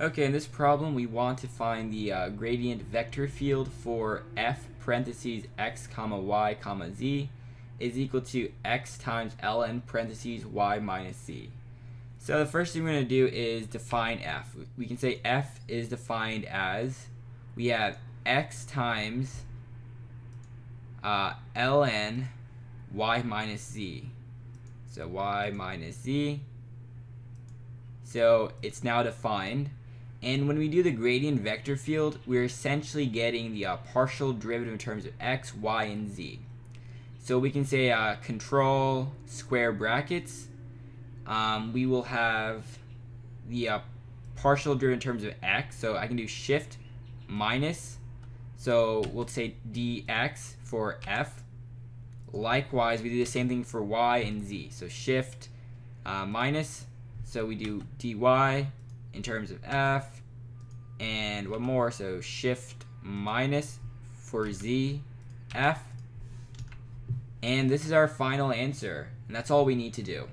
Okay, in this problem, we want to find the uh, gradient vector field for f parentheses x comma y comma z is equal to x times ln parentheses y minus z. So the first thing we're going to do is define f. We can say f is defined as we have x times uh, ln y minus z. So y minus z. So it's now defined and when we do the gradient vector field, we're essentially getting the uh, partial derivative in terms of x, y, and z. So we can say uh, control square brackets. Um, we will have the uh, partial derivative in terms of x. So I can do shift minus. So we'll say dx for f. Likewise, we do the same thing for y and z. So shift uh, minus. So we do dy in terms of F, and one more, so shift minus for Z, F, and this is our final answer, and that's all we need to do.